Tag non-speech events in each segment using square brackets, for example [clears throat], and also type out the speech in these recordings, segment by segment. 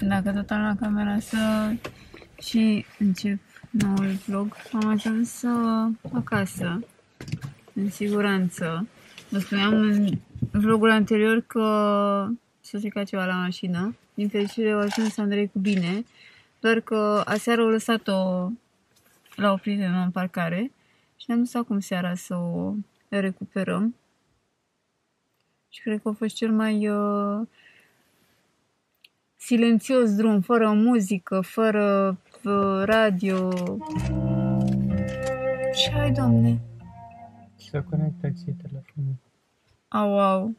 dacă tot am la camera să și încep noul vlog. Am ajuns uh, acasă, în siguranță. Vă spuneam în vlogul anterior că s-a stricat ceva la mașină. Din fericire au ajuns Andrei cu bine, doar că aseară au lăsat-o la o prietenă în parcare și ne-am dus acum seara să o recuperăm. Și cred că a fost cel mai uh, silențios drum, fără muzică, fără uh, radio. Ce ai, domne? S-a conectat ție telefonul. Au, au.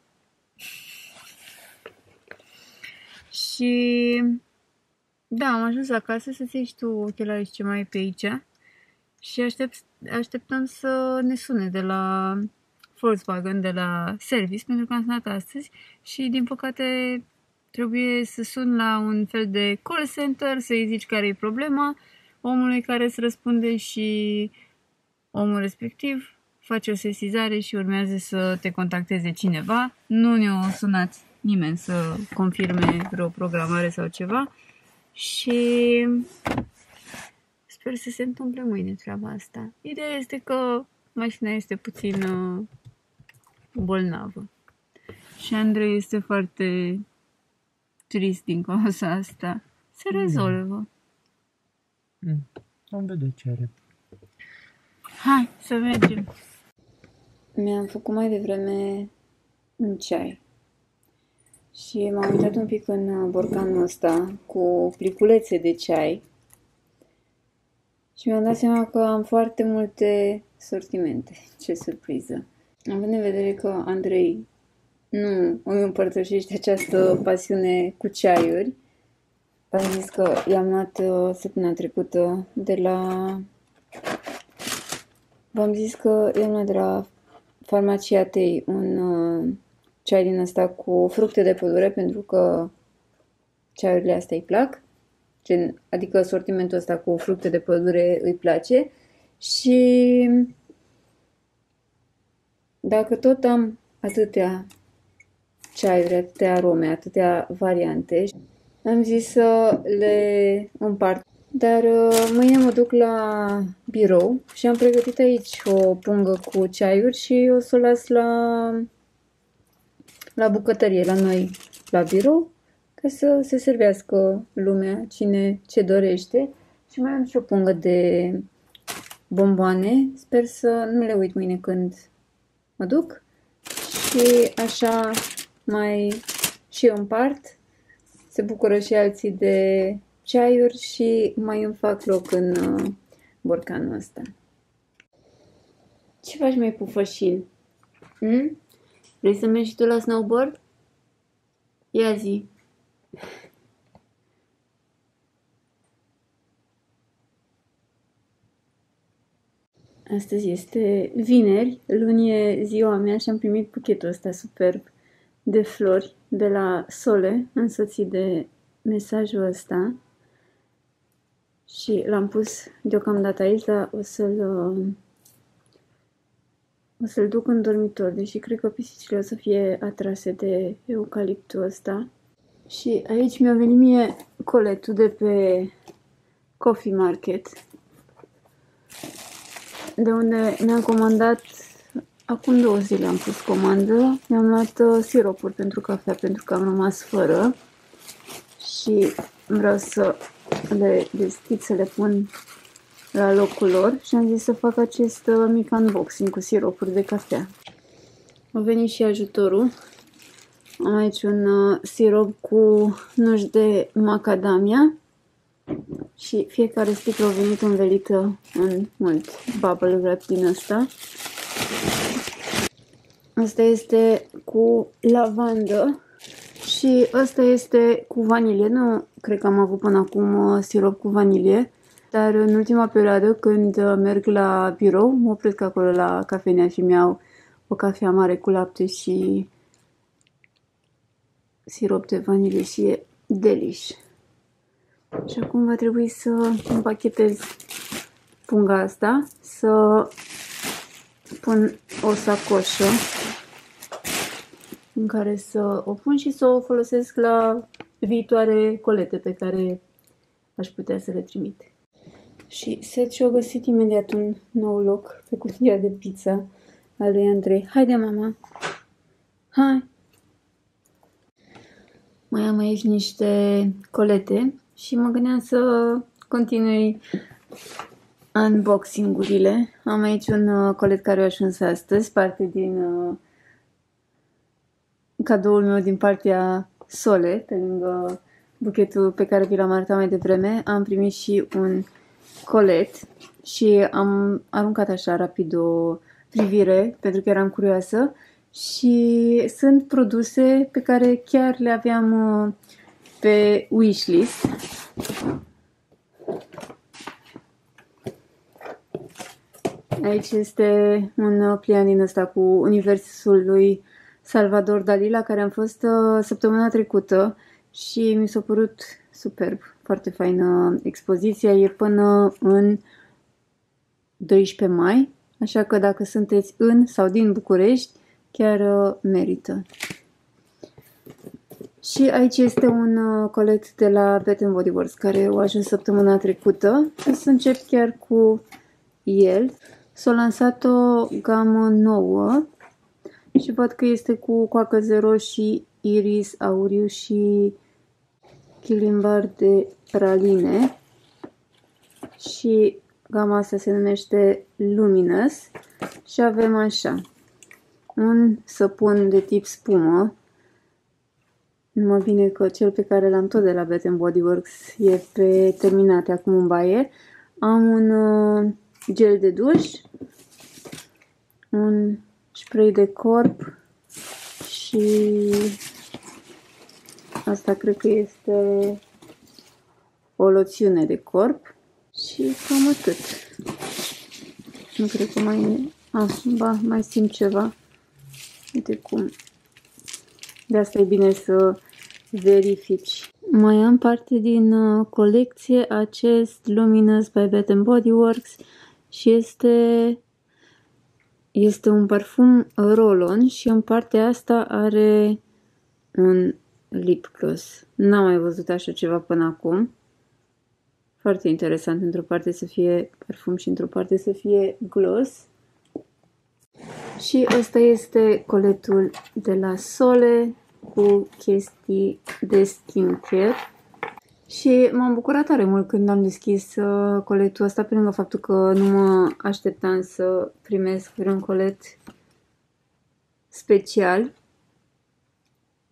Și da, am ajuns acasă să-ți iei tu ochelarii și ce mai e pe aici. Și aștept, așteptăm să ne sune de la Volkswagen, de la service, pentru că am sunat astăzi și din păcate trebuie să sun la un fel de call center, să-i zici care e problema, omului care îți răspunde și omul respectiv face o sesizare și urmează să te contacteze cineva. Nu ne-a sunat nimeni să confirme vreo programare sau ceva și sper să se întâmple mâine treaba asta. Ideea este că mașina este puțin uh, bolnavă și Andrei este foarte trist din cauza asta. Se rezolvă. Mm. Vom vedea ce are. Hai să mergem. Mi-am făcut mai devreme un ceai. Și m-am uitat un pic în borcanul ăsta cu pliculețe de ceai. Și mi-am dat seama că am foarte multe sortimente. Ce surpriză! Având în vedere că Andrei nu îmi împărtășește această pasiune cu ceaiuri, am zis că i-am luat uh, săptămâna trecută de la... V-am zis că i-am luat de la farmacia Tei un uh, ceai din asta cu fructe de pădure pentru că ceaiurile astea îi plac. Gen, adică sortimentul ăsta cu fructe de pădure îi place și dacă tot am atâtea ceaiuri, atâtea arome, atâtea variante, am zis să le împart. Dar uh, mâine mă duc la birou și am pregătit aici o pungă cu ceaiuri și o să o las la, la bucătărie, la noi, la birou, ca să se servească lumea, cine ce dorește. Și mai am și o pungă de bomboane. Sper să nu le uit mâine când mă duc. Și așa mai și împart. Se bucură și alții de ceaiuri și mai îmi fac loc în uh, borcanul ăsta. Ce faci mai pufășil? Hmm? Vrei să mergi și tu la snowboard? Ia zi. Astăzi este vineri, luni e ziua mea și am primit buchetul ăsta superb de flori de la Sole, însoțit de mesajul ăsta. Și l-am pus deocamdată aici, dar o să-l o să-l duc în dormitor, deși cred că pisicile o să fie atrase de eucaliptul ăsta. Și aici mi-a venit mie coletul de pe Coffee Market, de unde mi-am comandat, acum două zile am pus comandă, mi-am luat uh, siropuri pentru cafea, pentru că am rămas fără și vreau să le deschid, să le pun la locul lor și am zis să fac acest uh, mic unboxing cu siropuri de cafea. A venit și ajutorul. Am aici un uh, sirop cu nuși de macadamia și fiecare sticlă a venit învelită în mult bubble wrap din asta. Asta este cu lavandă și asta este cu vanilie. Nu cred că am avut până acum uh, sirop cu vanilie, dar în ultima perioadă când uh, merg la birou, mă opresc acolo la cafenea și mi-au o cafea mare cu lapte și sirop de vanilie și e delish. Și acum va trebui să împachetez punga asta, să pun o sacoșă în care să o pun și să o folosesc la viitoare colete pe care aș putea să le trimit. Și Seth și-a găsit imediat un nou loc pe cutia de pizza al lui Andrei. Haide, mama! Hai! Mai am aici niște colete și mă gândeam să continui unboxing-urile. Am aici un uh, colet care a ajuns astăzi, parte din uh, cadoul meu din partea Sole, pe lângă buchetul pe care vi l-am arătat mai devreme. Am primit și un colet și am aruncat așa rapid o privire pentru că eram curioasă și sunt produse pe care chiar le aveam uh, pe wishlist. Aici este un plian din ăsta cu universul lui Salvador Dali, la care am fost uh, săptămâna trecută și mi s-a părut superb, foarte faină expoziția. E până în 12 mai, așa că dacă sunteți în sau din București, chiar uh, merită. Și aici este un uh, colet de la Bath Body Works care a ajuns săptămâna trecută. O să încep chiar cu el. S-a lansat o gamă nouă și văd că este cu coacă zero și iris auriu și chilimbar de praline. Și gama asta se numește Luminous și avem așa un săpun de tip spumă. Numai bine că cel pe care l-am tot de la Bath Body Works e pe terminate acum în baie. Am un uh, gel de duș un spray de corp și asta cred că este o loțiune de corp și cam atât. Nu cred că mai... Ah, ba, mai simt ceva. Uite cum. De asta e bine să verifici. Mai am parte din uh, colecție acest Luminous by Bath Body Works și este este un parfum roll-on și în partea asta are un lip gloss. N-am mai văzut așa ceva până acum. Foarte interesant, într-o parte să fie parfum și într-o parte să fie gloss. Și ăsta este coletul de la Sole cu chestii de skincare. Și m-am bucurat tare mult când am deschis uh, coletul ăsta, pe lângă faptul că nu mă așteptam să primesc vreun colet special.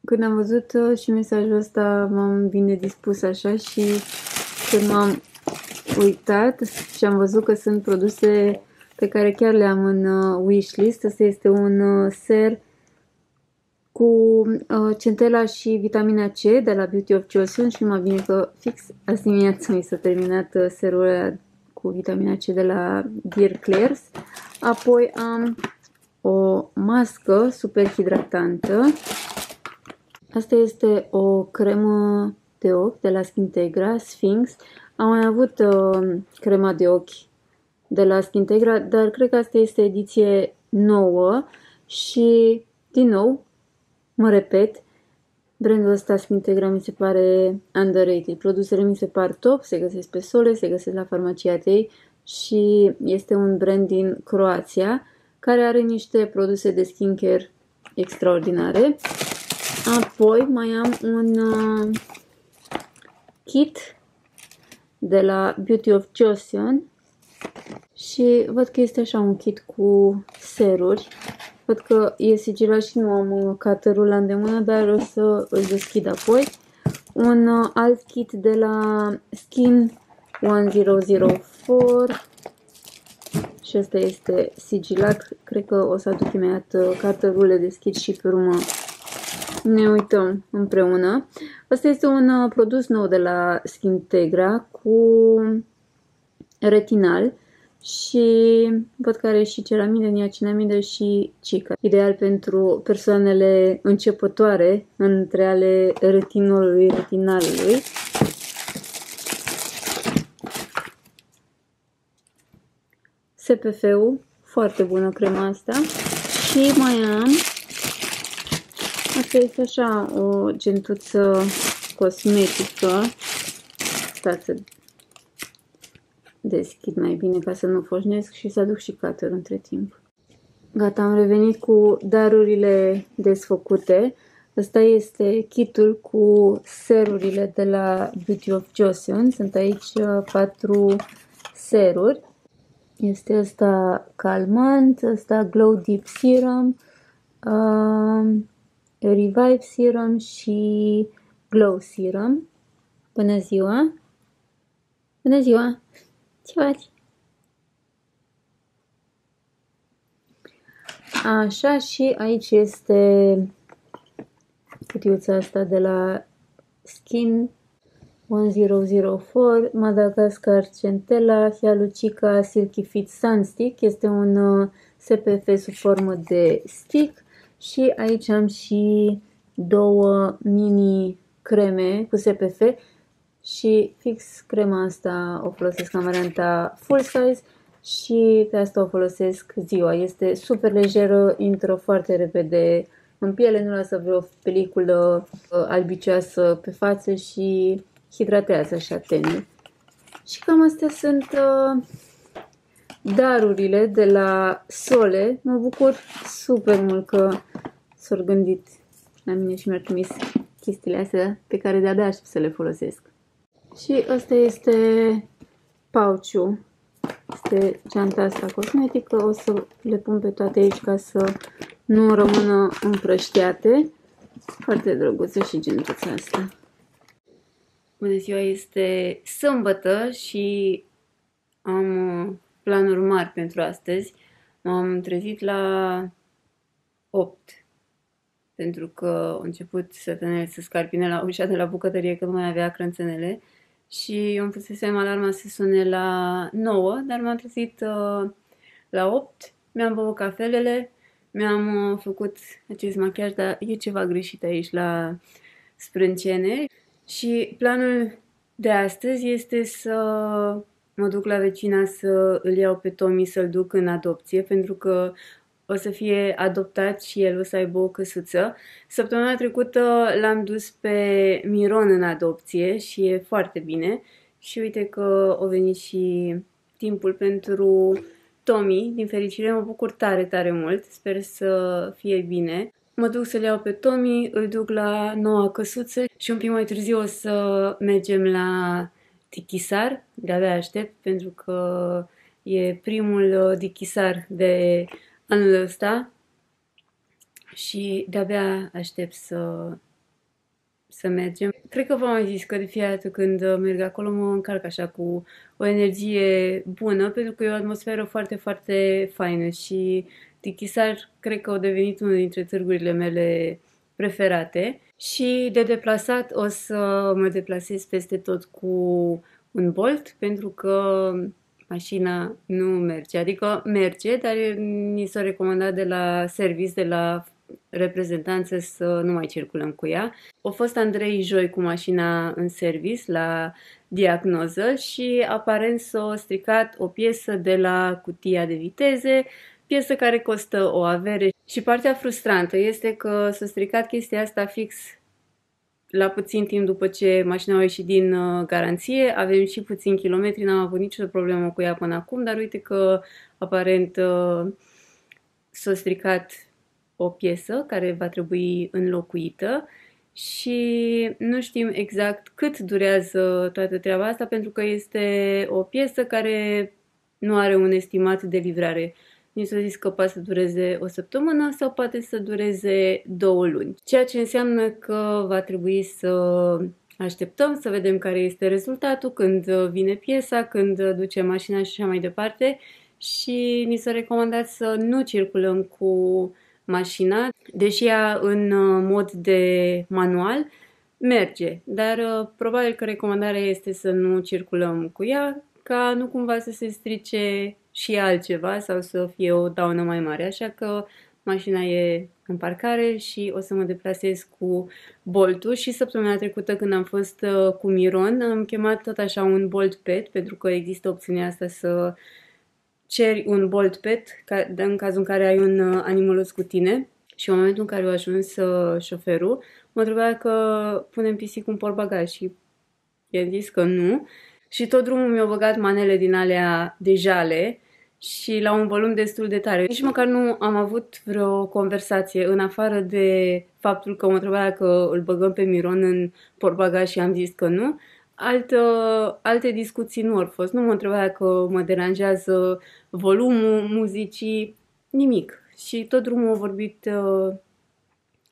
Când am văzut uh, și mesajul ăsta, m-am bine dispus așa și când m-am uitat și am văzut că sunt produse pe care chiar le-am în uh, wishlist. Asta este un uh, ser cu uh, centela și vitamina C de la Beauty of Johnson și mai bine că fix azi dimineața mi s-a terminat uh, serul cu vitamina C de la Dear Clairs. Apoi am o mască super hidratantă. Asta este o cremă de ochi de la Skintegra, Sphinx. Am mai avut uh, crema de ochi de la Skintegra, dar cred că asta este ediție nouă și, din nou, Mă repet, brandul ăsta Smintegra mi se pare underrated. Produsele mi se par top, se găsesc pe Sole, se găsesc la farmacia Tei și este un brand din Croația care are niște produse de skincare extraordinare. Apoi mai am un uh, kit de la Beauty of Joseon și văd că este așa un kit cu seruri Văd că e sigilat și nu am uh, cutter la îndemână, dar o să îl deschid apoi. Un uh, alt kit de la Skin 1004 și asta este sigilat. Cred că o să aduc imediat uh, cutterul, le deschid și pe urmă ne uităm împreună. Asta este un produs nou de la Skin Tegra cu retinal și văd că are și ceramidă, niacinamidă și cică. Ideal pentru persoanele începătoare între ale retinolului, retinalului. SPF-ul, foarte bună crema asta. Și mai am, asta este așa o gentuță cosmetică. Stați să deschid mai bine ca să nu foșnesc și să aduc și cutter între timp. Gata, am revenit cu darurile desfăcute. Asta este kitul cu serurile de la Beauty of Joseon. Sunt aici uh, patru seruri. Este asta calmant, asta Glow Deep Serum, uh, Revive Serum și Glow Serum. Bună ziua! Bună ziua! Ce faci? Așa și aici este cutiuța asta de la Skin 1004 Madagascar Centella Hialucica Silky Fit Sun Stick. Este un uh, SPF sub formă de stick și aici am și două mini creme cu SPF și fix crema asta o folosesc în varianta full size și pe asta o folosesc ziua. Este super lejeră, intră foarte repede în piele, nu lasă vreo peliculă uh, albicioasă pe față și hidratează așa tenul. Și cam astea sunt uh, darurile de la Sole. Mă bucur super mult că s-au gândit la mine și mi-au trimis chestiile astea pe care de-abia aștept să le folosesc. Și asta este pauciu. Este geanta asta cosmetică. O să le pun pe toate aici ca să nu rămână împrăștiate. Foarte drăguță și gentuța asta. Bună ziua, este sâmbătă și am uh, planuri mari pentru astăzi. M-am trezit la 8 pentru că au început sătănele să scarpine la ușa de la bucătărie că nu mai avea crânțenele și îmi pusesem alarma să sune la 9, dar m-am trezit uh, la 8, mi-am băut cafelele, mi-am uh, făcut acest machiaj, dar e ceva greșit aici la sprâncene. Și planul de astăzi este să mă duc la vecina să îl iau pe Tommy să-l duc în adopție, pentru că o să fie adoptat și el o să aibă o căsuță. Săptămâna trecută l-am dus pe Miron în adopție și e foarte bine. Și uite că a venit și timpul pentru Tommy. Din fericire mă bucur tare, tare mult. Sper să fie bine. Mă duc să-l iau pe Tommy, îl duc la noua căsuță și un pic mai târziu o să mergem la Tichisar. De-abia aștept pentru că e primul Tichisar de anul ăsta și de-abia aștept să, să mergem. Cred că v-am mai zis că de fiecare dată când merg acolo mă încarc așa cu o energie bună pentru că e o atmosferă foarte, foarte faină și Tichisar cred că au devenit unul dintre târgurile mele preferate și de deplasat o să mă deplasez peste tot cu un Bolt pentru că mașina nu merge. Adică merge, dar ni s-a recomandat de la service, de la reprezentanță să nu mai circulăm cu ea. A fost Andrei joi cu mașina în service la diagnoză și aparent s-a stricat o piesă de la cutia de viteze, piesă care costă o avere. Și partea frustrantă este că s-a stricat chestia asta fix la puțin timp după ce mașina a ieșit din uh, garanție, avem și puțin kilometri, n-am avut nicio problemă cu ea până acum, dar uite că aparent uh, s-a stricat o piesă care va trebui înlocuită și nu știm exact cât durează toată treaba asta pentru că este o piesă care nu are un estimat de livrare. Ni s-a zis că poate să dureze o săptămână sau poate să dureze două luni. Ceea ce înseamnă că va trebui să așteptăm să vedem care este rezultatul, când vine piesa, când duce mașina și așa mai departe. Și ni s-a recomandat să nu circulăm cu mașina, deși ea în mod de manual merge, dar probabil că recomandarea este să nu circulăm cu ea, ca nu cumva să se strice și altceva sau să fie o daună mai mare. Așa că mașina e în parcare și o să mă deplasez cu boltul și săptămâna trecută când am fost uh, cu Miron am chemat tot așa un bolt pet pentru că există opțiunea asta să ceri un bolt pet în cazul în care ai un uh, animăluț cu tine și în momentul în care a ajuns uh, șoferul mă întreba că punem pisicul în portbagaj și i-am zis că nu. Și tot drumul mi-a băgat manele din alea de jale și la un volum destul de tare. Nici măcar nu am avut vreo conversație în afară de faptul că mă întreba că îl băgăm pe Miron în portbagaj și am zis că nu. Altă, alte discuții nu au fost. Nu mă întreba că mă deranjează volumul muzicii, nimic. Și tot drumul a vorbit uh,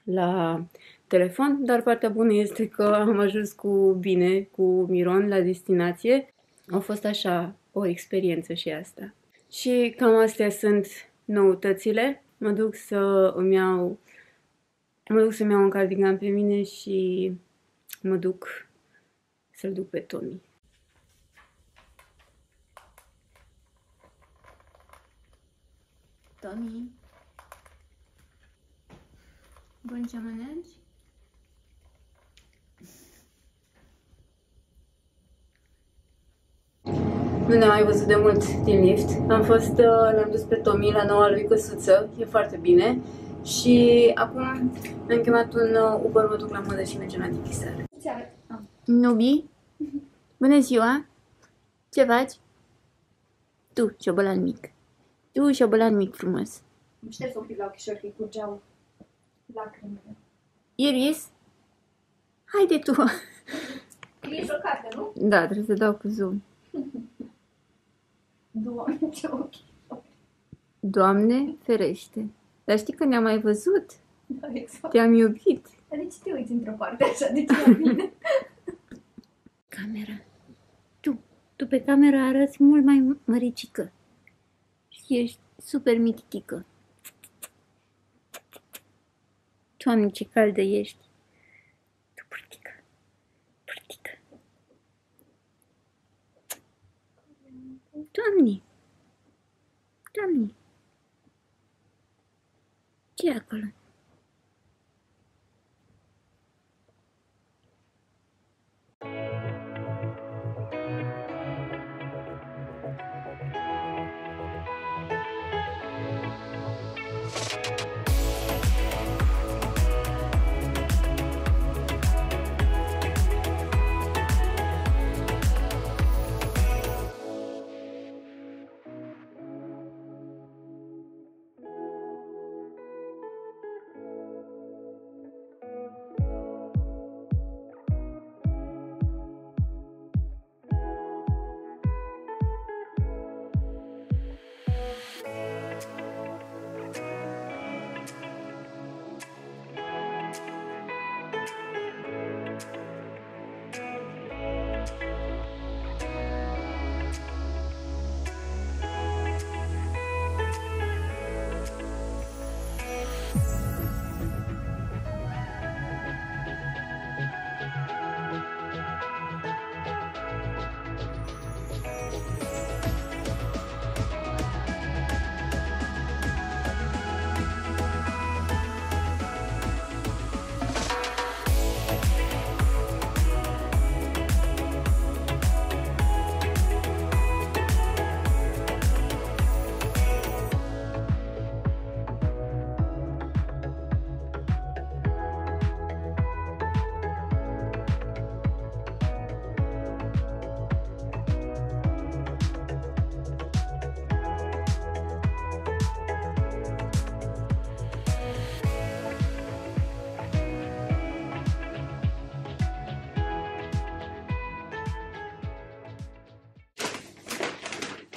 la telefon, dar partea bună este că am ajuns cu bine cu Miron la destinație. A fost așa o experiență și asta. Și cam astea sunt noutățile. Mă duc să îmi iau mă duc să-mi iau un cardigan pe mine și mă duc să-l duc pe Tommy. Tommy? Bun ce mănânci? Nu ne-am mai văzut de mult din lift. Am fost, uh, l-am dus pe Tomi la noua lui căsuță, e foarte bine. Și acum am chemat un uh, Uber, mă duc la modă și mergem la Dichisar. Nubi? [laughs] Bună ziua! Ce faci? Tu, șobolan mic. Tu, șobolan mic frumos. Îmi șters un pic la ochișori că-i curgeau lacrimile. Iris? Haide tu! E o carte, nu? Da, trebuie să dau cu zoom. Doamne, ce ochi. Doamne, ferește! Dar știi că ne-am mai văzut? Da, exact. Te-am iubit. Dar de ce te uiți într-o parte așa? De ce la mine? Camera. Tu, tu pe camera arăți mult mai măricică. Și ești super mititică. Doamne, ce caldă ești. Doamne. Doamne. ce e acolo?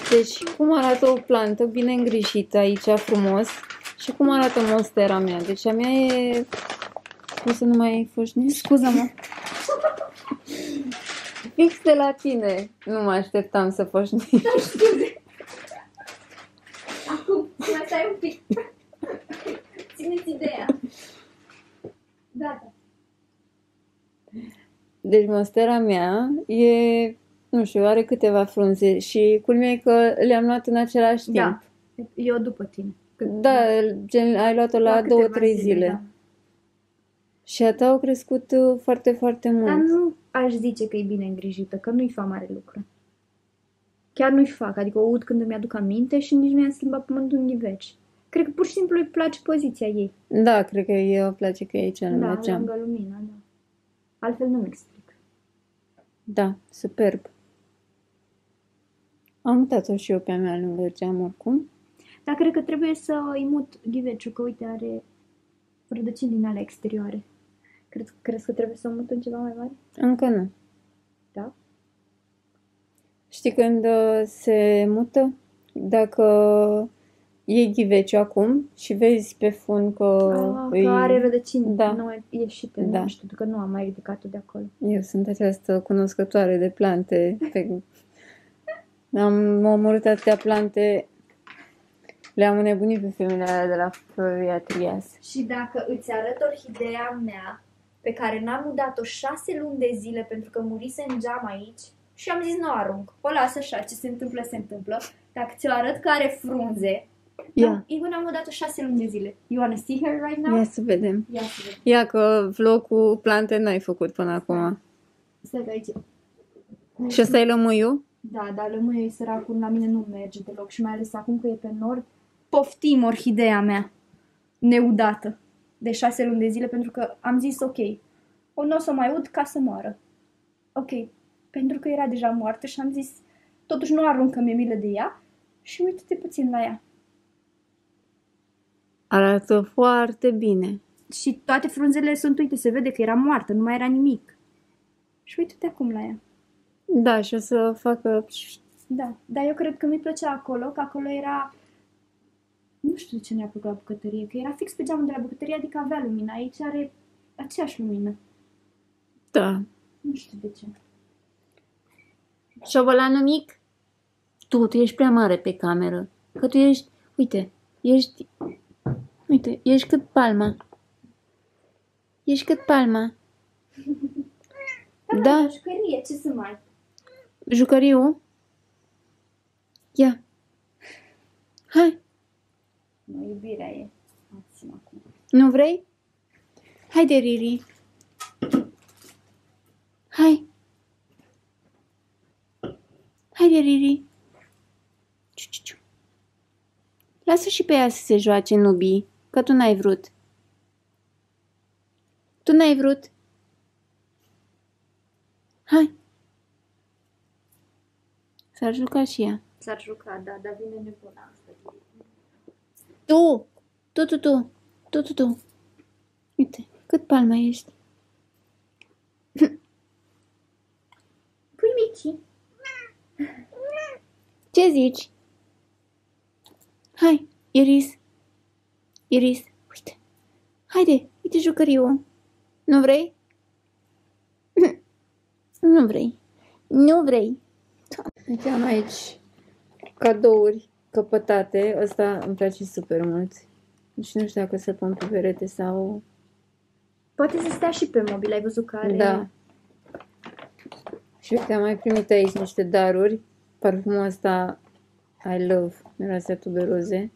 Deci, cum arată o plantă bine îngrijită aici, frumos, și cum arată monstera mea. Deci a mea e... Cum să nu mai foșni? Scuză-mă. [laughs] Fix de la tine. Nu mă așteptam să foșni. Scuze. Acum, mai stai un pic. Țineți ideea. Gata. Deci monstera mea e, nu știu, are câteva frunze și culmea e că le-am luat în același timp. Da. Eu după tine. Da, gen, ai luat-o la, două, câteva trei zile. Da. Și a ta au crescut uh, foarte, foarte mult. Dar nu aș zice că e bine îngrijită, că nu-i fac mare lucru. Chiar nu-i fac, adică o ud când îmi aduc aminte și nici nu i-am schimbat pământul în ghiveci. Cred că pur și simplu îi place poziția ei. Da, cred că îi place că e aici Da, lângă geam. lângă lumina, da. Altfel nu-mi explic. Da, superb. Am mutat-o și eu pe a mea lângă geam oricum. Dar cred că trebuie să îi mut ghiveciul, că uite, are rădăcini din alea exterioare. Cred, crezi că trebuie să o mut în ceva mai mare? Încă nu. Da? Știi când uh, se mută? Dacă iei ghiveciu acum și vezi pe fund că, Ah, îi... că are rădăcini Da. nu mai ieșite, Da. nu știu, că nu am mai ridicat-o de acolo. Eu sunt această cunoscătoare de plante. Pe... Am omorât atâtea plante. Le-am înnebunit pe femeile alea de la Floria Trias. Și dacă îți arăt orhideea mea, pe care n-am udat-o șase luni de zile pentru că murise în geam aici, și am zis nu o arunc, o las așa, ce se întâmplă, se întâmplă. Dacă ți-o arăt că are frunze, Ia, eu n-am udat-o șase luni de zile. You wanna see her right now? ia să vedem. Ia să vedem. Ia că vlog cu plante n-ai făcut până acum. Stai că aici. Și ăsta e lămâiul? Da, dar lămâie săracul la mine nu merge deloc și mai ales acum că e pe nord. Poftim orhideea mea, neudată, de șase luni de zile pentru că am zis ok, o nu o să o mai ud ca să moară. Ok, pentru că era deja moartă și am zis totuși nu aruncă mi milă de ea și uite-te puțin la ea. Arată foarte bine. Și toate frunzele sunt, uite, se vede că era moartă, nu mai era nimic. Și uite-te acum la ea. Da, și o să facă... Da, dar eu cred că mi plăcea acolo, că acolo era... Nu știu de ce ne-a plăcut la bucătărie, că era fix pe geamul de la bucătărie, adică avea lumină. Aici are aceeași lumină. Da. Nu știu de ce. Șobolanul mic? Tu, tu ești prea mare pe cameră. Că tu ești... Uite, ești... Uite, ești cât palma. Ești cât palma. [laughs] Da. Jucărie, ce să mai... Jucăriu? Ia. Hai. Nu, iubirea e. Maxim acum. Nu vrei? Haide, Riri. Hai. Haide, Riri. Ciu, ciu, ciu. Lasă și pe ea să se joace, Nubi, că tu n-ai vrut. Tu n-ai vrut. Hai. S-ar juca și ea. S-ar juca, da, dar vine nebuna asta. Tu! Tu, tu, tu! Tu, tu, tu! Uite, cât palma ești? [laughs] Pui mici. Ce zici? Hai, Iris! Iris, uite! Haide, uite jucăriul! [laughs] Nu vrei? Nu vrei. Nu vrei. Uite, am aici cadouri căpătate. Ăsta îmi place super mult. Și nu știu dacă să pun pe perete sau... Poate să stea și pe mobil, ai văzut că are... Da. Și uite, am mai primit aici niște daruri. Parfumul ăsta I love, miroase a tuberoze.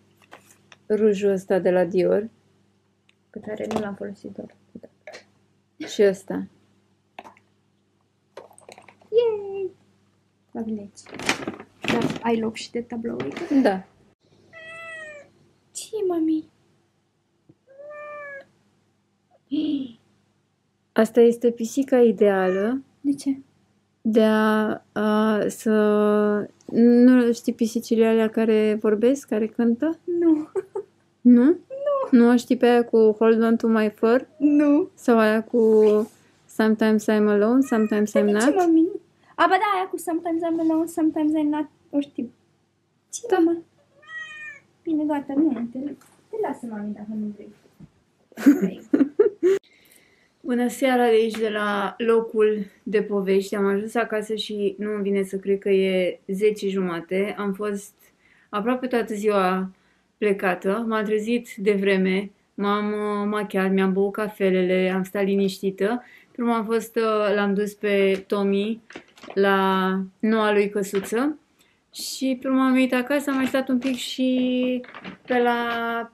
Rujul ăsta de la Dior Pe care nu l-am folosit doar. Da. și ăsta. La vineți. Da, ai loc și de tablou, uite. Da. Ce mami? Asta este pisica ideală De ce? de a, a să... Nu știi pisicile alea care vorbesc, care cântă? Nu. Nu? Nu. Nu o știi pe aia cu Hold on to my fur? Nu. Sau aia cu Sometimes I'm alone, sometimes I'm Ce not? mami? A, ba da, aia cu sometimes I'm alone, sometimes I'm not. O știu. Ce, da. mama? Bine, gata, nu, te, te lasă mami dacă nu vrei. Vrei. [laughs] Bună seara de aici, de la locul de povești. Am ajuns acasă și nu îmi vine să cred că e 10 jumate. Am fost aproape toată ziua plecată. M-am trezit de vreme, m-am uh, machiat, mi-am băut cafelele, am stat liniștită. Prima am fost, uh, l-am dus pe Tommy la noua lui căsuță și prima am venit acasă, am mai stat un pic și pe la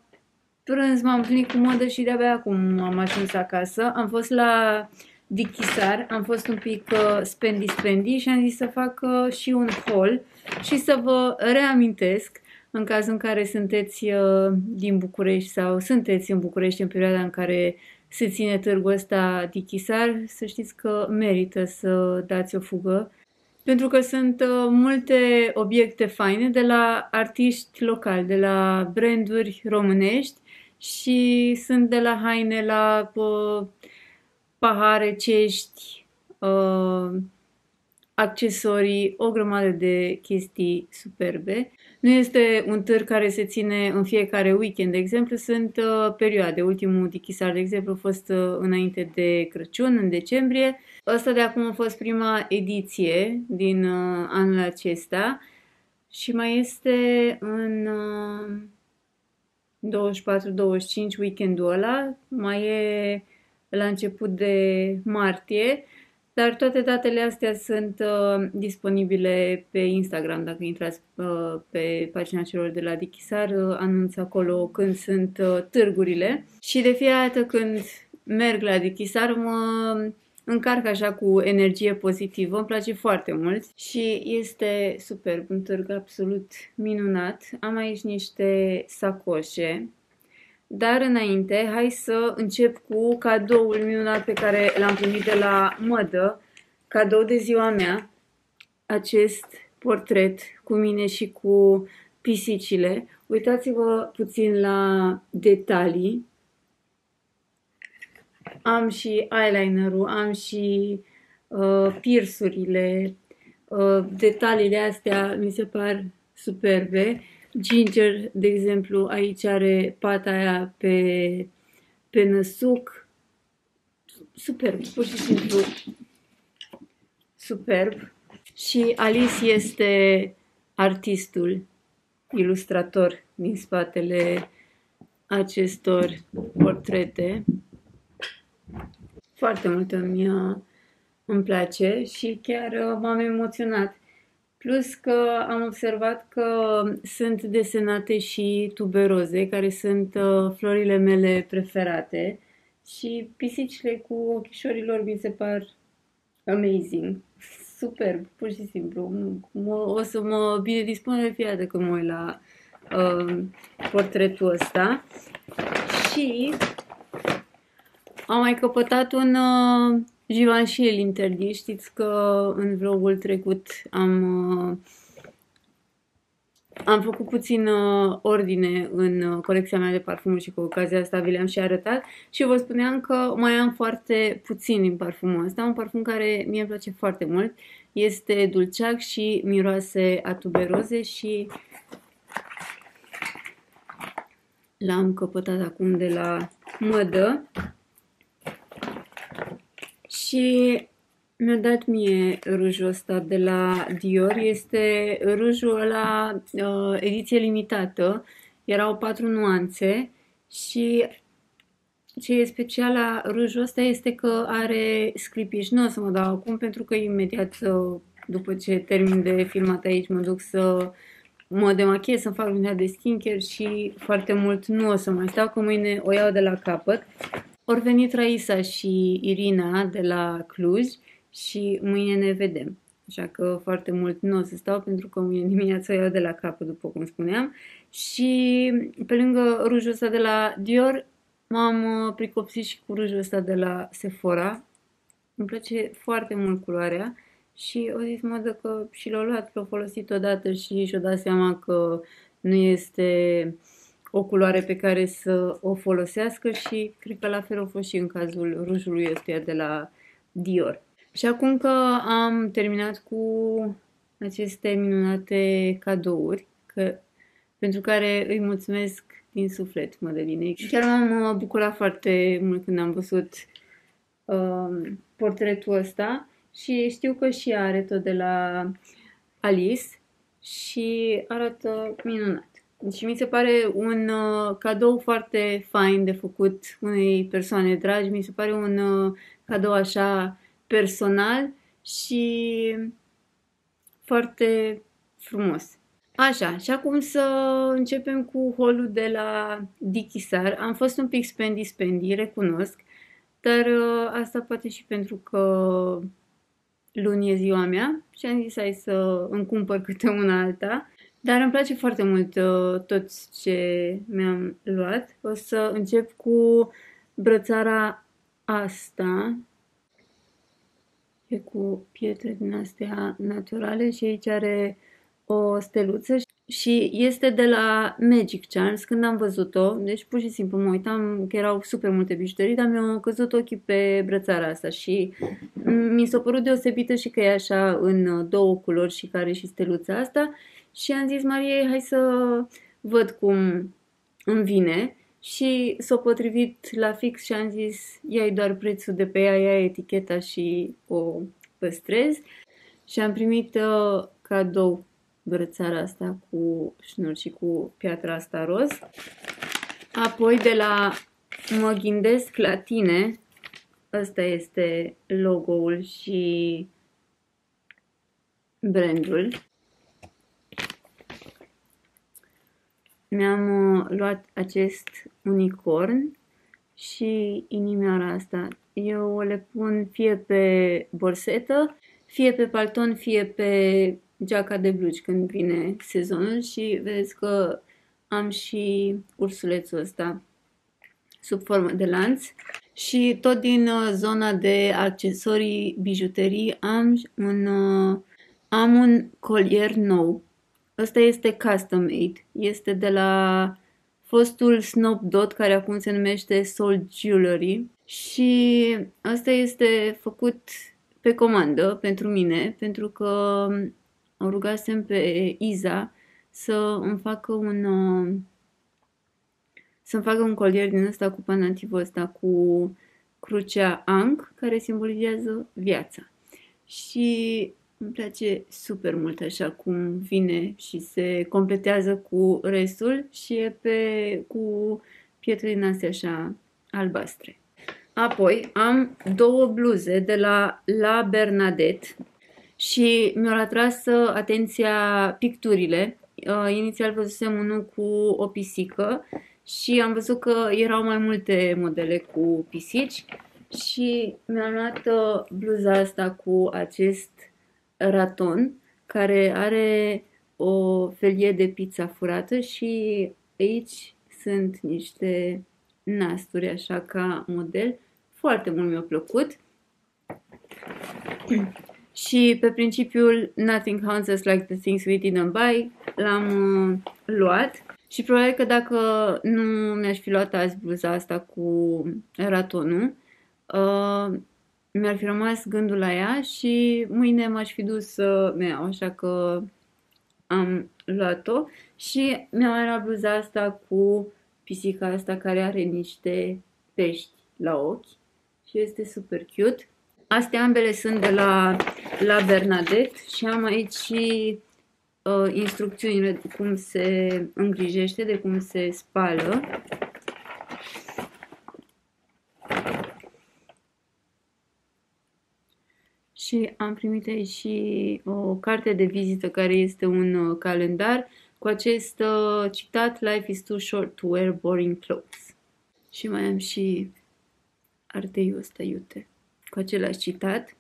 prânz m-am întâlnit cu modă și de-abia acum am ajuns acasă. Am fost la Dichisar, am fost un pic uh, spendi-spendi și am zis să fac uh, și un haul și să vă reamintesc în cazul în care sunteți uh, din București sau sunteți în București în perioada în care se ține târgul ăsta Dichisar, să știți că merită să dați o fugă, pentru că sunt uh, multe obiecte faine de la artiști locali, de la branduri românești și sunt de la haine la uh, pahare, cești, uh, accesorii, o grămadă de chestii superbe. Nu este un târg care se ține în fiecare weekend, de exemplu, sunt uh, perioade. Ultimul dichisar, de exemplu, a fost uh, înainte de Crăciun, în decembrie. Asta de acum a fost prima ediție din uh, anul acesta și mai este în uh, 24-25 weekendul ăla, mai e la început de martie dar toate datele astea sunt uh, disponibile pe Instagram. Dacă intrați uh, pe pagina celor de la Dichisar, uh, anunț acolo când sunt uh, târgurile. Și de fiecare dată când merg la Dichisar, mă încarc așa cu energie pozitivă, îmi place foarte mult și este superb, un târg absolut minunat. Am aici niște sacoșe dar înainte, hai să încep cu cadoul minunat pe care l-am primit de la mădă, cadou de ziua mea, acest portret cu mine și cu pisicile. Uitați-vă puțin la detalii. Am și eyelinerul, am și uh, piersurile, uh, detaliile astea mi se par superbe Ginger, de exemplu, aici are pata aia pe, pe năsuc. Superb, pur și simplu superb. Și Alice este artistul, ilustrator din spatele acestor portrete. Foarte mult îmi, îmi place și chiar m-am emoționat Plus că am observat că sunt desenate și tuberoze, care sunt uh, florile mele preferate și pisicile cu ochișorilor mi se par amazing. Superb, pur și simplu. M- o să mă bine dispun de fiecare că mă uit la uh, portretul ăsta. Și am mai căpătat un uh, el interdit. Știți că în vlogul trecut am, uh, am făcut puțin uh, ordine în uh, colecția mea de parfumuri și cu ocazia asta vi le-am și arătat și vă spuneam că mai am foarte puțin din parfumul ăsta, un parfum care mie îmi place foarte mult. Este dulceac și miroase a tuberoze și l-am căpătat acum de la mădă. Și mi-a dat mie rujul ăsta de la Dior. Este rujul la uh, ediție limitată. Erau patru nuanțe și ce e special la rujul ăsta este că are scripiș. Nu o să mă dau acum pentru că imediat uh, după ce termin de filmat aici mă duc să mă demachez, să fac lumea de skincare și foarte mult nu o să mai stau, că mâine o iau de la capăt. Ori venit Raisa și Irina de la Cluj și mâine ne vedem. Așa că foarte mult nu o să stau pentru că mâine dimineața iau de la capăt, după cum spuneam. Și pe lângă rujul ăsta de la Dior, m-am uh, pricopsit și cu rujul ăsta de la Sephora. Îmi place foarte mult culoarea și o zis modă că și l-a luat, l-a folosit odată și și-a dat seama că nu este o culoare pe care să o folosească și cred că la fel a fost și în cazul rujului ăstuia de la Dior. Și acum că am terminat cu aceste minunate cadouri, că, pentru care îi mulțumesc din suflet, Mădălinei. Chiar m-am bucurat foarte mult când am văzut uh, portretul ăsta și știu că și are tot de la Alice și arată minunat. Și mi se pare un uh, cadou foarte fain de făcut unei persoane dragi. Mi se pare un uh, cadou așa personal și foarte frumos. Așa, și acum să începem cu holul de la Dichisar. Am fost un pic spendi-spendi, recunosc, dar uh, asta poate și pentru că luni e ziua mea și am zis hai să îmi cumpăr câte una alta. Dar îmi place foarte mult uh, tot ce mi-am luat. O să încep cu brățara asta. E cu pietre din astea naturale și aici are o steluță și este de la Magic Charms când am văzut-o, deci pur și simplu mă uitam că erau super multe bijuterii, dar mi-au căzut ochii pe brățara asta și mi s-a părut deosebită și că e așa în două culori și care și steluța asta și am zis Mariei hai să văd cum îmi vine și s-a potrivit la fix și am zis ia doar prețul de pe ea, ia eticheta și o păstrez și am primit uh, cadou brățara asta cu șnur și cu piatra asta roz. Apoi de la Mă gândesc la tine, ăsta este logo-ul și brandul. Mi-am uh, luat acest unicorn și inimioara asta. Eu le pun fie pe borsetă, fie pe palton, fie pe geaca de blugi când vine sezonul și vedeți că am și ursulețul ăsta sub formă de lanț și tot din uh, zona de accesorii bijuterii am un, uh, am un colier nou. Ăsta este custom made. Este de la fostul Snob Dot care acum se numește Soul Jewelry și asta este făcut pe comandă pentru mine pentru că o rugasem pe Iza să îmi facă un uh, să-mi facă un colier din ăsta cu panativul ăsta cu crucea Ang, care simbolizează viața. Și îmi place super mult așa cum vine și se completează cu restul și e pe, cu pietre din astea așa albastre. Apoi am două bluze de la La Bernadette și mi-au atras uh, atenția picturile. Uh, inițial văzusem unul cu o pisică și am văzut că erau mai multe modele cu pisici și mi-am luat uh, bluza asta cu acest raton care are o felie de pizza furată și aici sunt niște nasturi așa ca model. Foarte mult mi-a plăcut. [clears throat] și pe principiul Nothing haunts us like the things we didn't buy l-am uh, luat și probabil că dacă nu mi-aș fi luat azi bluza asta cu ratonul, uh, mi-ar fi rămas gândul la ea și mâine m-aș fi dus să mi iau, așa că am luat-o și mi-am mai luat bluza asta cu pisica asta care are niște pești la ochi și este super cute. Astea ambele sunt de la, la Bernadette și am aici și uh, instrucțiunile de cum se îngrijește, de cum se spală. Și am primit aici și o carte de vizită care este un uh, calendar cu acest uh, citat Life is too short to wear boring clothes. Și mai am și ardeiul ăsta, iute, cu același citat.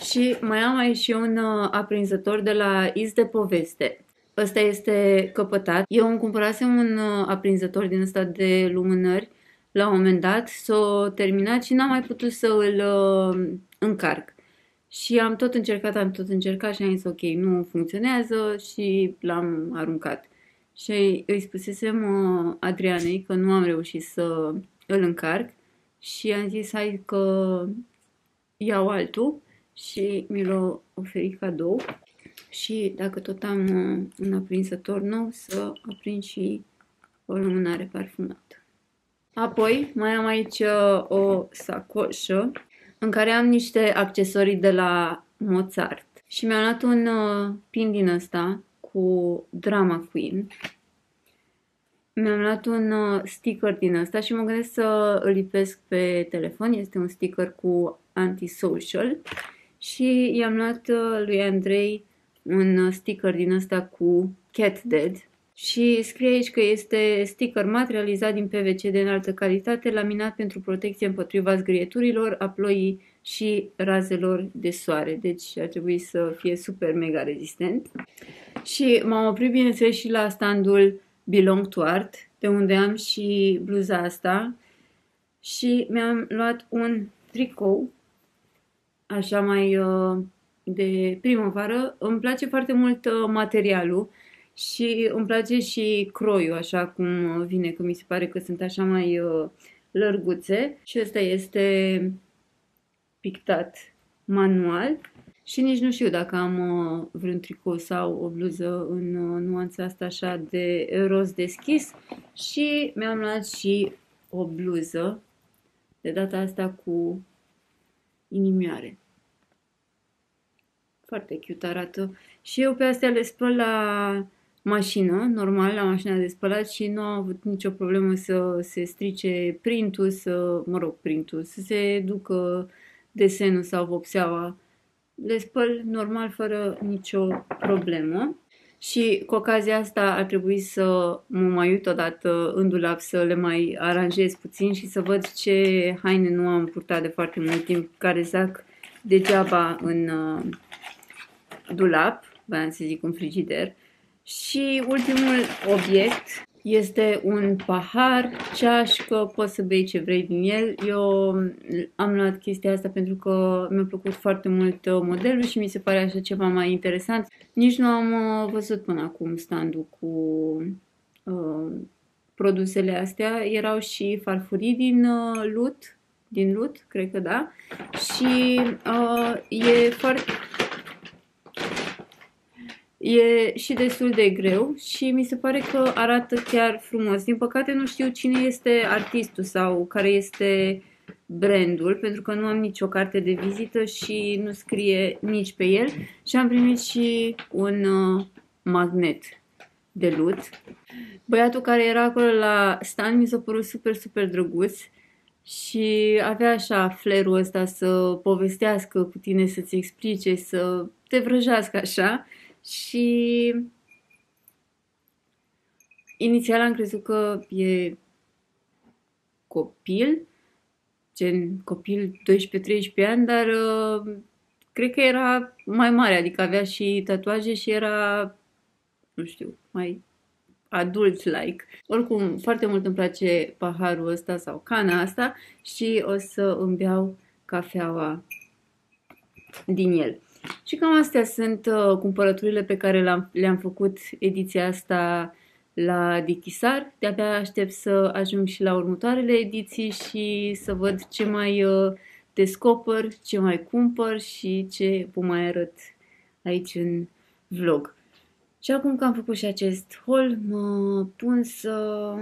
Și mai am aici și un uh, aprinzător de la Is de Poveste. Ăsta este căpătat. Eu îmi cumpărasem un uh, aprinzător din ăsta de lumânări la un moment dat, s-a terminat și n-am mai putut să îl uh, încarc. Și am tot încercat, am tot încercat și am zis ok, nu funcționează și l-am aruncat. Și îi spusesem uh, Adrianei că nu am reușit să îl încarc și am zis hai că iau altul și mi l-a oferit cadou și dacă tot am uh, un aprinsător nou să aprind și o lumânare parfumată. Apoi mai am aici uh, o sacoșă în care am niște accesorii de la Mozart și mi-am luat un uh, pin din ăsta cu Drama Queen. Mi-am luat un sticker din ăsta și mă gândesc să îl lipesc pe telefon. Este un sticker cu antisocial și i-am luat uh, lui Andrei un uh, sticker din ăsta cu Cat Dead și scrie aici că este sticker mat realizat din PVC de înaltă calitate, laminat pentru protecție împotriva zgrieturilor, a ploii și razelor de soare. Deci ar trebui să fie super mega rezistent. Și m-am oprit, bineînțeles, și la standul Belong to Art, de unde am și bluza asta. Și mi-am luat un tricou, așa mai uh, de primăvară. Îmi place foarte mult uh, materialul și îmi place și croiul, așa cum vine, că mi se pare că sunt așa mai uh, lărguțe. Și ăsta este pictat manual. Și nici nu știu dacă am uh, vreun tricou sau o bluză în uh, nuanța asta așa de roz deschis. Și mi-am luat și o bluză, de data asta cu inimioare. Foarte cute arată. Și eu pe astea le spăl la mașină, normal, la mașina de spălat și nu am avut nicio problemă să se strice printul, să, mă rog, printul, să se ducă desenul sau vopseaua. Le spăl normal, fără nicio problemă. Și cu ocazia asta ar trebui să mă mai uit odată în dulap să le mai aranjez puțin și să văd ce haine nu am purtat de foarte mult timp, care zac degeaba în uh, dulap, voiam să zic un frigider. Și ultimul obiect este un pahar, ceașcă, poți să bei ce vrei din el. Eu am luat chestia asta pentru că mi-a plăcut foarte mult uh, modelul și mi se pare așa ceva mai interesant. Nici nu am uh, văzut până acum standul cu uh, produsele astea. Erau și farfurii din uh, lut, din lut, cred că da. Și uh, e foarte E și destul de greu și mi se pare că arată chiar frumos. Din păcate nu știu cine este artistul sau care este brandul, pentru că nu am nicio carte de vizită și nu scrie nici pe el. Și am primit și un uh, magnet de lut. Băiatul care era acolo la stand mi s-a părut super, super drăguț și avea așa flerul ăsta să povestească cu tine, să-ți explice, să te vrăjească așa. Și inițial am crezut că e copil, gen copil 12-13 ani, dar uh, cred că era mai mare, adică avea și tatuaje și era, nu știu, mai adult-like. Oricum, foarte mult îmi place paharul ăsta sau cana asta și o să îmi beau cafeaua din el. Și cam astea sunt uh, cumpărăturile pe care le-am, le-am făcut ediția asta la Dichisar. De-abia aștept să ajung și la următoarele ediții și să văd ce mai uh, descoper, ce mai cumpăr și ce vă mai arăt aici în vlog. Și acum că am făcut și acest haul, mă pun să...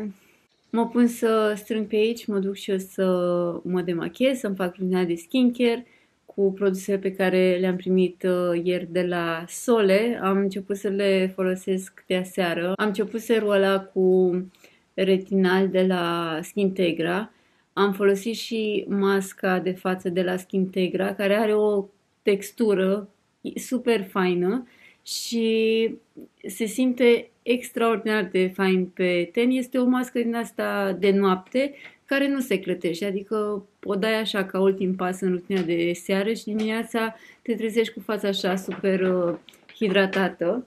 Mă pun să strâng pe aici, mă duc și eu să mă demachez, să-mi fac lumina de skincare cu produsele pe care le-am primit uh, ieri de la Sole. Am început să le folosesc de aseară. Am început serul ăla cu retinal de la Skintegra. Am folosit și masca de față de la Skintegra, care are o textură super faină și se simte extraordinar de fain pe ten. Este o mască din asta de noapte care nu se clătește, adică o dai așa ca ultim pas în rutina de seară și dimineața te trezești cu fața așa super uh, hidratată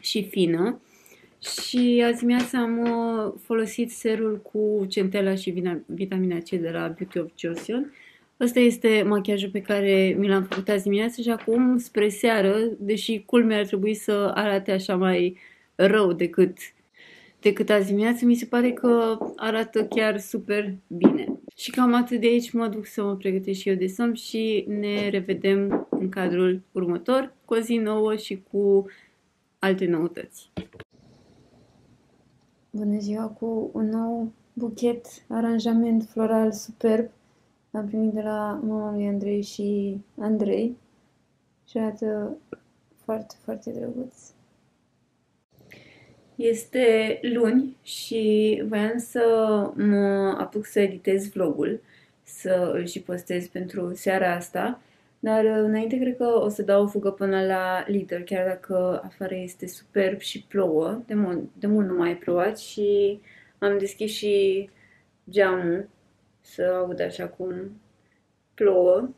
și fină. Și azi dimineața am uh, folosit serul cu centela și vitamina C de la Beauty of Joseon. Ăsta este machiajul pe care mi l-am făcut azi dimineața și acum spre seară, deși culmea ar trebui să arate așa mai rău decât decât azi dimineață, mi se pare că arată chiar super bine. Și cam atât de aici mă duc să mă pregătesc și eu de somn și ne revedem în cadrul următor cu o zi nouă și cu alte noutăți. Bună ziua cu un nou buchet, aranjament floral superb. Am primit de la mama lui Andrei și Andrei și arată foarte, foarte drăguț. Este luni și voiam să mă apuc să editez vlogul, să îl și postez pentru seara asta, dar înainte cred că o să dau o fugă până la Lidl, chiar dacă afară este superb și plouă, de mult, de mult nu mai plouat și am deschis și geamul să aud așa cum plouă.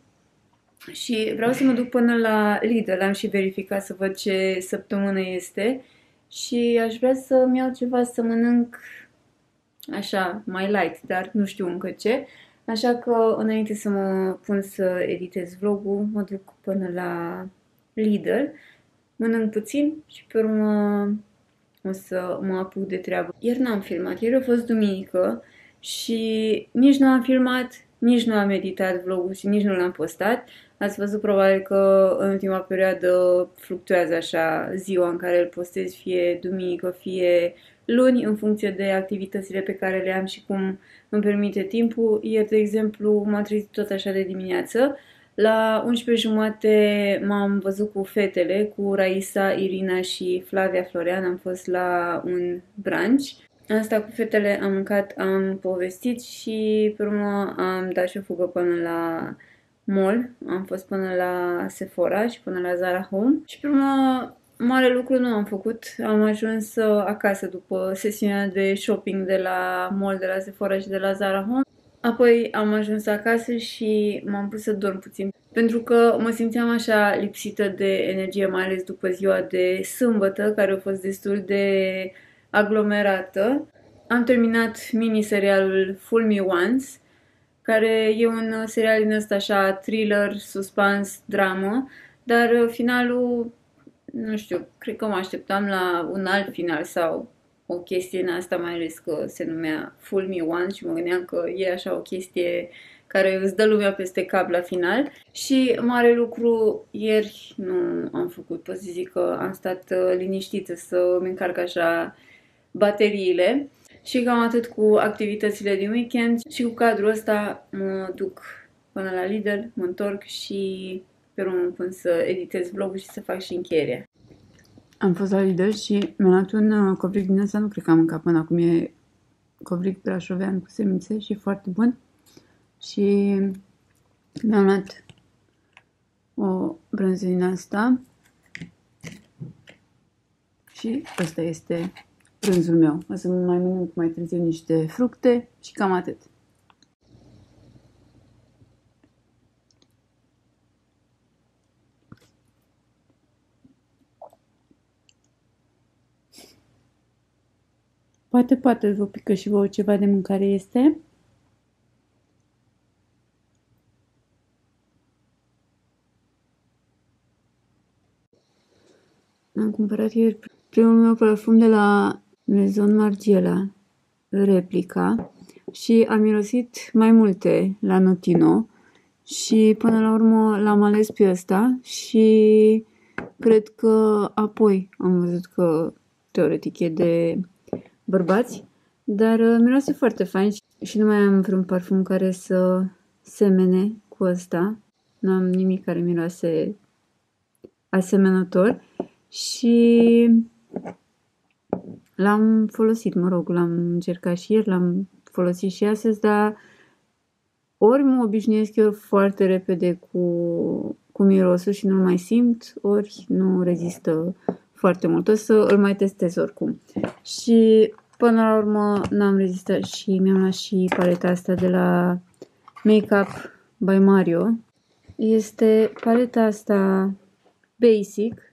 Și vreau să mă duc până la Lidl, am și verificat să văd ce săptămână este și aș vrea să-mi iau ceva să mănânc așa, mai light, dar nu știu încă ce. Așa că înainte să mă pun să editez vlogul, mă duc până la Lidl, mănânc puțin și pe urmă o să mă apuc de treabă. Ieri n-am filmat, ieri a fost duminică și nici nu am filmat, nici nu am editat vlogul și nici nu l-am postat. Ați văzut probabil că în ultima perioadă fluctuează așa ziua în care îl postez, fie duminică, fie luni, în funcție de activitățile pe care le am și cum îmi permite timpul. Ieri, de exemplu, m-am trezit tot așa de dimineață. La 11 jumate m-am văzut cu fetele, cu Raisa, Irina și Flavia Florean. Am fost la un brunch. Am stat cu fetele, am mâncat, am povestit și pe urmă am dat și o fugă până la mall. Am fost până la Sephora și până la Zara Home. Și pe urmă mare lucru nu am făcut. Am ajuns uh, acasă după sesiunea de shopping de la mall, de la Sephora și de la Zara Home. Apoi am ajuns acasă și m-am pus să dorm puțin. Pentru că mă simțeam așa lipsită de energie, mai ales după ziua de sâmbătă, care a fost destul de aglomerată. Am terminat mini-serialul Full Me Once, care e un serial din ăsta așa thriller, suspans, dramă, dar uh, finalul, nu știu, cred că mă așteptam la un alt final sau o chestie în asta, mai ales că se numea Full Me Once și mă gândeam că e așa o chestie care îți dă lumea peste cap la final. Și mare lucru, ieri nu am făcut, pot să zic că am stat uh, liniștită să-mi încarc așa bateriile. Și cam atât cu activitățile din weekend și cu cadrul ăsta mă duc până la Lidl, mă întorc și pe urmă pun să editez vlogul și să fac și încheierea. Am fost la Lidl și mi-am luat un uh, covric din ăsta, nu cred că am mâncat până acum, e covric brașovean cu semințe și foarte bun. Și mi-am luat o brânză din asta și ăsta este prânzul meu. O să mai mănânc mai târziu niște fructe și cam atât. Poate, poate vă pică și vouă ceva de mâncare este. Am cumpărat ieri primul meu parfum de la Maison Margiela, replica, și am mirosit mai multe la Notino și până la urmă l-am ales pe ăsta și cred că apoi am văzut că teoretic e de bărbați, dar uh, miroase foarte fain și nu mai am vreun parfum care să semene cu ăsta. Nu am nimic care miroase asemănător și l-am folosit, mă rog, l-am încercat și ieri, l-am folosit și astăzi, dar ori mă obișnuiesc eu foarte repede cu, cu mirosul și nu mai simt, ori nu rezistă foarte mult. O să îl mai testez oricum. Și până la urmă n-am rezistat și mi-am luat și paleta asta de la Makeup by Mario. Este paleta asta basic,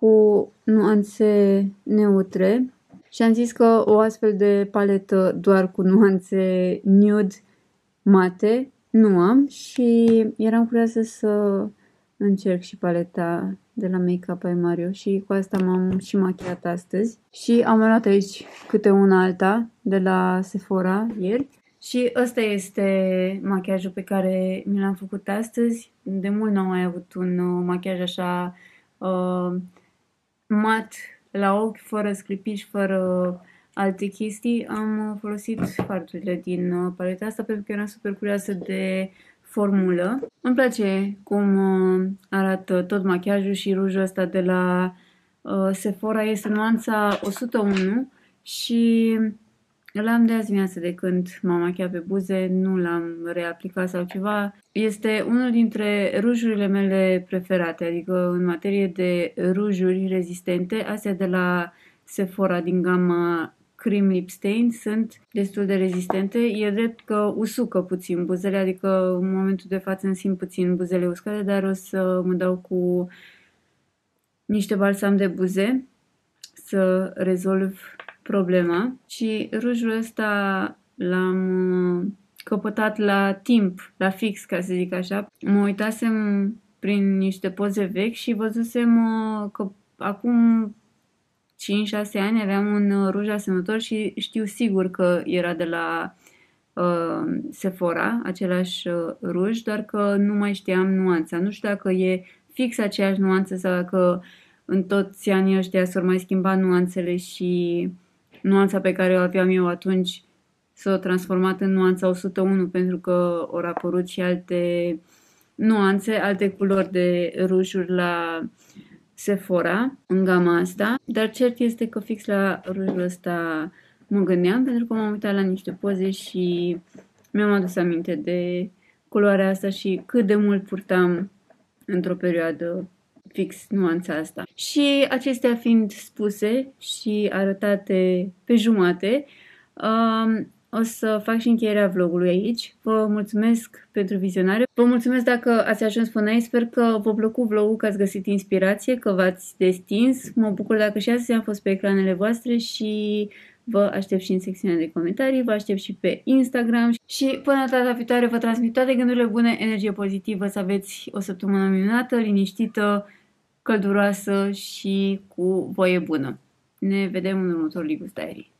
cu nuanțe neutre și am zis că o astfel de paletă doar cu nuanțe nude mate nu am și eram curioasă să încerc și paleta de la Make Up by Mario și cu asta m-am și machiat astăzi. Și am luat aici câte una alta de la Sephora ieri. Și ăsta este machiajul pe care mi l-am făcut astăzi. De mult n-am mai avut un uh, machiaj așa uh, mat la ochi, fără sclipici, fără alte chestii. Am folosit fardurile din uh, paleta asta pentru că eram super curioasă de formulă. Îmi place cum uh, arată tot machiajul și rujul ăsta de la uh, Sephora. Este nuanța 101 și L-am de azi dimineață de când m-am machiat pe buze, nu l-am reaplicat sau ceva. Este unul dintre rujurile mele preferate, adică în materie de rujuri rezistente, astea de la Sephora din gama cream lip stain sunt destul de rezistente. E drept că usucă puțin buzele, adică în momentul de față îmi simt puțin buzele uscate, dar o să mă dau cu niște balsam de buze să rezolv problema. Și rujul ăsta l-am uh, căpătat la timp, la fix, ca să zic așa. Mă uitasem prin niște poze vechi și văzusem uh, că acum 5-6 ani aveam un uh, ruj asemănător și știu sigur că era de la uh, Sephora, același uh, ruj, doar că nu mai știam nuanța. Nu știu dacă e fix aceeași nuanță sau dacă în toți anii ăștia s-au mai schimbat nuanțele și nuanța pe care o aveam eu atunci s-a transformat în nuanța 101 pentru că au apărut și alte nuanțe, alte culori de rujuri la Sephora în gama asta, dar cert este că fix la rujul ăsta mă gândeam pentru că m-am uitat la niște poze și mi-am adus aminte de culoarea asta și cât de mult purtam într-o perioadă fix nuanța asta. Și acestea fiind spuse și arătate pe jumate, um, o să fac și încheierea vlogului aici. Vă mulțumesc pentru vizionare. Vă mulțumesc dacă ați ajuns până aici. Sper că v-a plăcut vlogul, că ați găsit inspirație, că v-ați destins. Mă bucur dacă și astăzi am fost pe ecranele voastre și vă aștept și în secțiunea de comentarii, vă aștept și pe Instagram și până data viitoare vă transmit toate gândurile bune, energie pozitivă, să aveți o săptămână minunată, liniștită, călduroasă și cu voie bună. Ne vedem în următorul Ligus Diary.